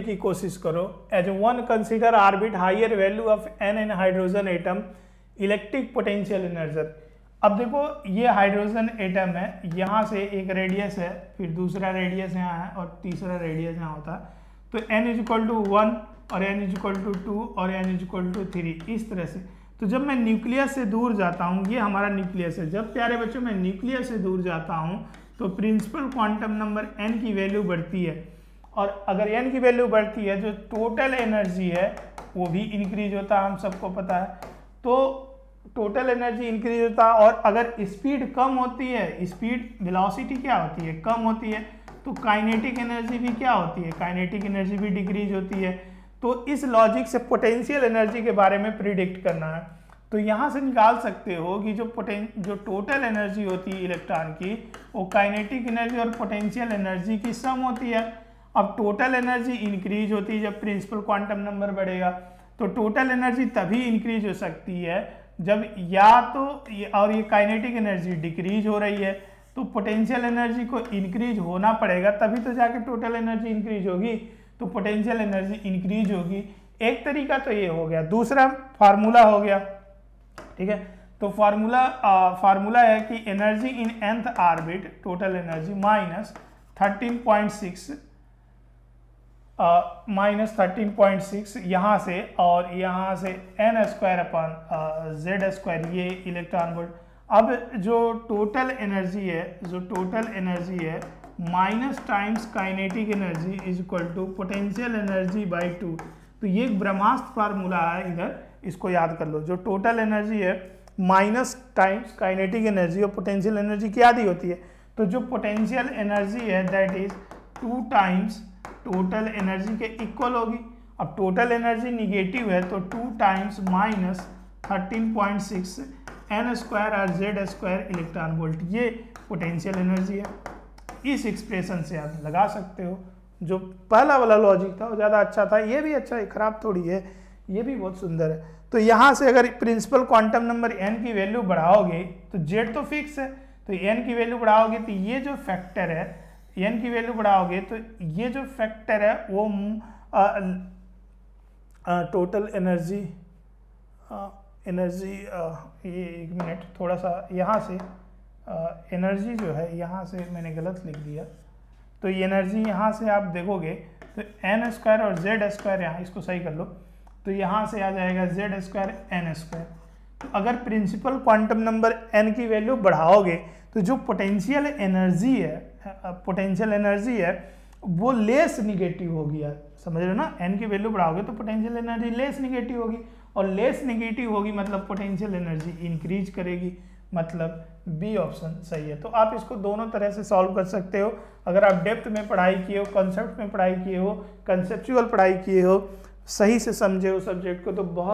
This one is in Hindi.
की कोशिश करो। As one consider orbit higher value of n n hydrogen atom electric potential energy अब देखो, ये हाइड्रोजन एटम है, यहाँ से एक रेडियस है, फिर दूसरा रेडियस यहाँ है और तीसरा रेडियस यहाँ होता। है तो n is equal to one और n is equal to two और n is equal to three इस तरह से। तो जब मैं न्यूक्लियस से दूर जाता हूँ, ये हमारा न्यूक्लियस है। जब प्यारे बच्चों, मैं न्यूक्लियस से दूर जाता हूँ तो प्रिंसिपल क्वांटम नंबर एन की वैल्यू बढ़ती है। और अगर एन की वैल्यू बढ़ती है, जो टोटल एनर्जी है, वो भी इंक्रीज होता है, हम सबको पता है। तो टोटल एनर्जी इंक्रीज होता है और अगर स्पीड कम होती है स्पीड वेलोसिटी क्या होती है? कम होती है। तो काइनेटिक एनर्जी भी क्या होती है? काइनेटिक एनर्जी भी डिक्रीज होती है। तो इस लॉजिक से पोटेंशियल एनर्जी के बारे में प्रिडिक्ट करना है। तो यहाँ से निकाल सकते हो कि जो पोटें जो टोटल एनर्जी होती है इलेक्ट्रॉन की, वो काइनेटिक एनर्जी और पोटेंशियल एनर्जी की सम होती है। अब टोटल एनर्जी इंक्रीज होती है, जब प्रिंसिपल क्वांटम नंबर बढ़ेगा तो टोटल एनर्जी तभी इंक्रीज हो सकती है, जब या तो ये, और ये काइनेटिक एनर्जी डिक्रीज हो रही है तो पोटेंशियल एनर्जी को इंक्रीज होना पड़ेगा, तभी तो जाके टोटल एनर्जी इंक्रीज होगी तो पोटेंशियल एनर्जी इंक्रीज होगी। एक तरीका तो ये हो गया, दूसरा फार्मूला हो गया, ठीक है? तो फार्मूला फार्मूला है कि energy in nth orbit total energy minus thirteen point six minus thirteen point six यहाँ से और यहाँ से n square upon Z square ये इलेक्ट्रॉन वोल्ट अब जो टोटल एनर्जी है, जो टोटल एनर्जी है minus times kinetic energy is equal to potential energy by two तो ये एक ब्रह्मास्त्र फार्मूला है, इधर इसको याद कर लो। जो टोटल एनर्जी है माइनस टाइम्स काइनेटिक एनर्जी और पोटेंशियल एनर्जी की आधी होती है। तो जो पोटेंशियल एनर्जी है that is two times total energy के इक्वल होगी। अब टोटल एनर्जी निगेटिव है तो two times minus thirteen point six n square और जेड स्क्वायर इलेक्ट्रॉन वोल्ट ये पोटेंशियल एनर्जी है। इस एक्सप्रेशन से आप लगा सकते हो। जो पहला वाला लॉजिक था, वो ज़्यादा अच्छा था, ये भी अच्छा है, खराब थोड़ी है, ये भी बहुत सुंदर है। तो यहाँ से अगर प्रिंसिपल क्वांटम नंबर एन की वैल्यू बढ़ाओगे तो जेड तो फिक्स है तो एन की वैल्यू बढ़ाओगे तो ये जो फैक्टर है एन की वैल्यू बढ़ाओगे तो ये जो फैक्टर है, वो टोटल एनर्जी एनर्जी ये एक मिनट थोड़ा सा यहाँ से एनर्जी जो है, यहाँ से मैंने गलत लिख दिया। तो ये एनर्जी यहाँ से आप देखोगे तो एन स्क्वायर और जेड स्क्वायर यहाँ इसको सही कर लो तो यहाँ से आ जाएगा जेड स्क्वायर एन स्क्वायर तो अगर प्रिंसिपल क्वांटम नंबर एन की वैल्यू बढ़ाओगे तो जो पोटेंशियल एनर्जी है पोटेंशियल एनर्जी है, वो लेस निगेटिव होगी यार। समझ रहे हो ना? एन की वैल्यू बढ़ाओगे तो पोटेंशियल एनर्जी लेस निगेटिव होगी और लेस निगेटिव होगी मतलब पोटेंशियल एनर्जी इंक्रीज करेगी मतलब बी ऑप्शन सही है। तो आप इसको दोनों तरह से सॉल्व कर सकते हो। अगर आप डेप्थ में पढ़ाई किए हो कंसेप्ट में पढ़ाई किए हो कंसेप्चुअल पढ़ाई किए हो, सही से समझे हो सब्जेक्ट को तो बहुत